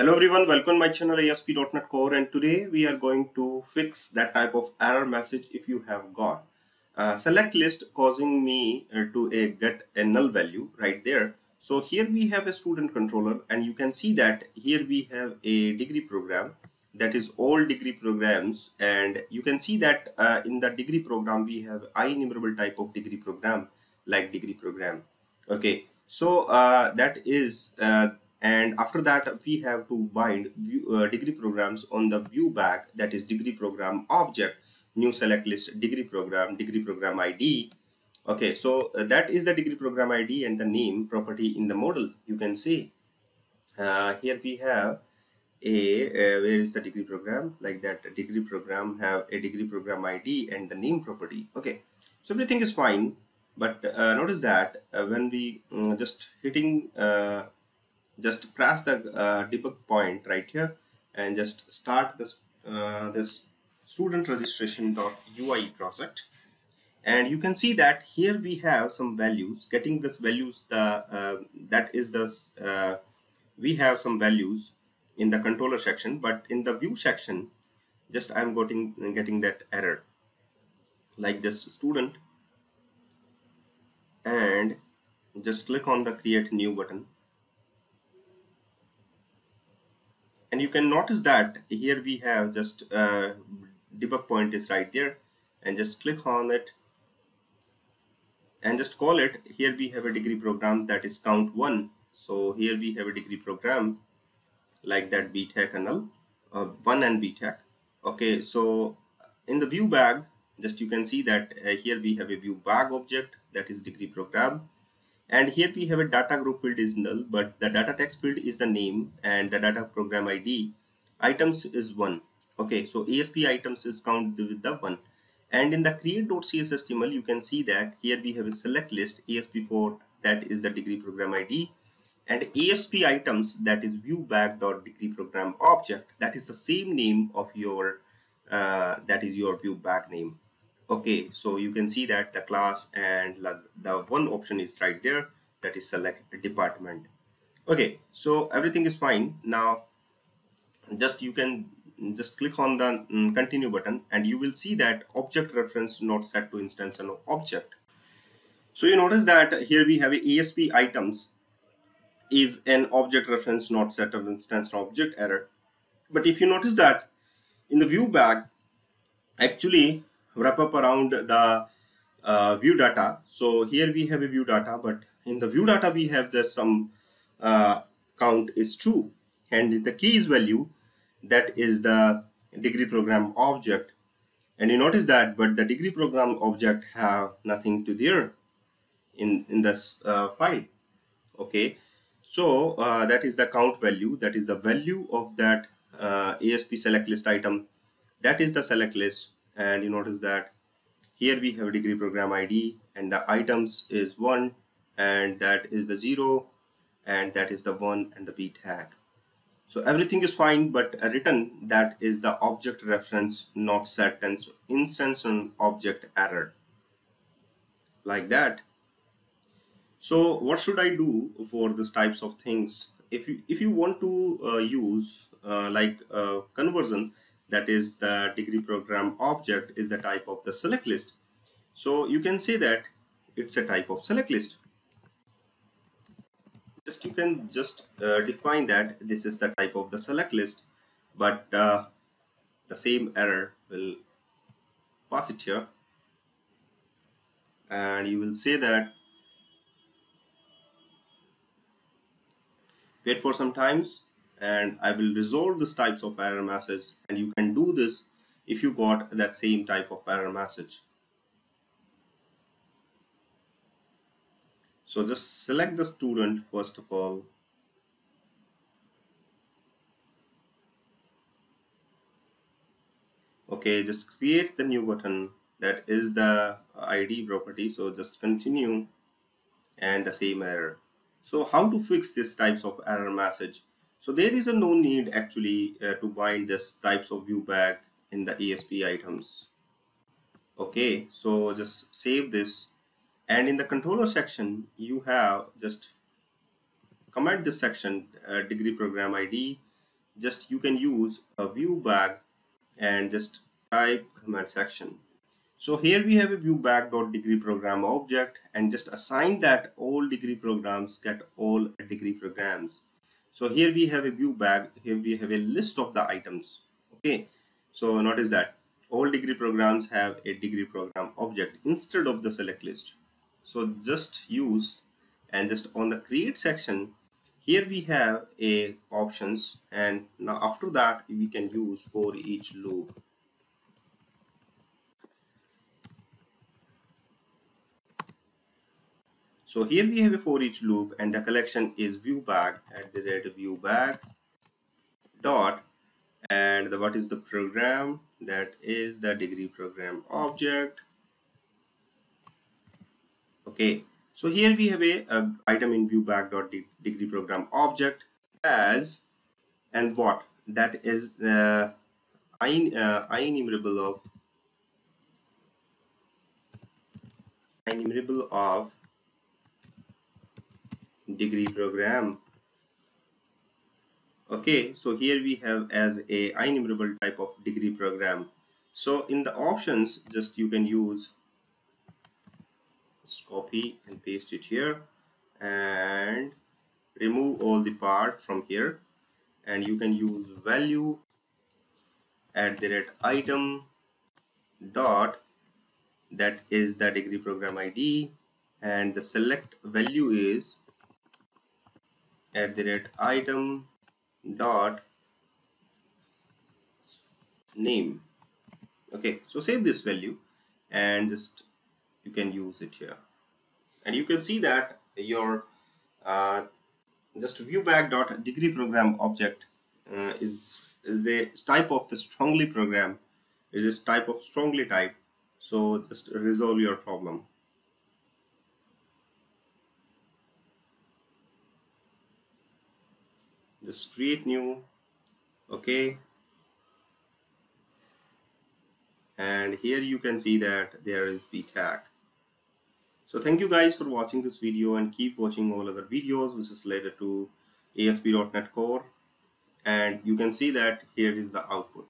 Hello everyone, welcome my channel ASP.NET Core and today we are going to fix that type of error message if you have got a select list causing me uh, to a get a null value right there. So here we have a student controller and you can see that here we have a degree program that is all degree programs and you can see that uh, in the degree program we have IEnumerable type of degree program like degree program. Okay, so uh, that is uh, and after that we have to bind view, uh, degree programs on the view bag that is degree program object new select list degree program degree program id okay so uh, that is the degree program id and the name property in the model you can see. Uh, here we have a uh, where is the degree program? Like that degree program have a degree program id and the name property. Okay so everything is fine but uh, notice that uh, when we um, just hitting just press the uh, debug point right here and just start this uh, this student registration.ui project. And you can see that here we have some values. Getting this values the uh, that is the uh, we have some values in the controller section but in the view section just I'm getting getting that error. Like this student and just click on the create new button and you can notice that here we have just uh, debug point is right there and just click on it and just call it. Here we have a degree program that is count one. So here we have a degree program like that btech and null uh, one and btech okay so in the view bag just you can see that uh, here we have a view bag object that is degree program and here we have a data group field is null but the data text field is the name and the data program id items is one. Okay so asp items is counted with the one. And in the create.cshtml you can see that here we have a select list asp-for that is the degree program id and asp items that is view bag dot degree program object that is the same name of your uh, that is your view bag name okay so you can see that the class and the one option is right there that is select department. Okay so everything is fine. Now just you can just click on the mm, continue button and you will see that object reference not set to instance and object. So you notice that here we have a asp items is an object reference not set of instance object error. But if you notice that in the view bag actually wrap up around the uh, view data. So here we have a view data, but in the view data we have that some uh, count is true. And the keys value that is the degree program object. And you notice that but the degree program object have nothing to there in in this uh, file. Okay? So uh, that is the count value that is the value of that uh, ASP select list item. That is the select list and you notice that here we have a degree program ID and the items is one and that is the zero and that is the one and the B tech. So everything is fine, but written that is the object reference not set and so instance on object error like that. So what should I do for these types of things? If you if you want to uh, use uh, like uh, conversion, that is the degree program object is the type of the select list. So you can see that it's a type of select list. Just you can just uh, define that this is the type of the select list, but uh, the same error will pass it here and you will say that wait for some times and I will resolve this types of error message and you can do this if you got that same type of error message. So just select the student first of all. Okay, just create the new button that is the ID property. So just continue and the same error. So how to fix this types of error message? So there is a no need actually uh, to bind this types of view bag in the ASP items. Okay, so just save this. And in the controller section you have just comment this section uh, degree program ID just you can use a ViewBag and just type command section. So here we have a view bag dot degree program object and just assign that all degree programs get all degree programs so here we have a view bag here we have a list of the items okay? So notice that all degree programs have a degree program object instead of the select list. So just use and just on the create section here we have a options and now after that we can use for each loop so here we have a for each loop and the collection is viewbag at the rate viewbag dot. And the, what is the program? That is the degree program object. Okay so here we have a, a item in view bag dot degree program object as and what? That is the uh, enumerable of enumerable of degree program. Okay so here we have as a enumerable type of degree program. So in the options just you can use just copy and paste it here and remove all the part from here. And you can use value at the rate item dot that is the degree program ID and the select value is at the rate item dot name. Okay so save this value and just you can use it here. And you can see that your uh, just viewbag dot degree program object uh, is is the type of the strongly program. Is this type of strongly type. So just resolve your problem just create new okay? And here you can see that there is the tag. So thank you guys for watching this video and keep watching all other videos which is related to ASP.NET Core. And you can see that here is the output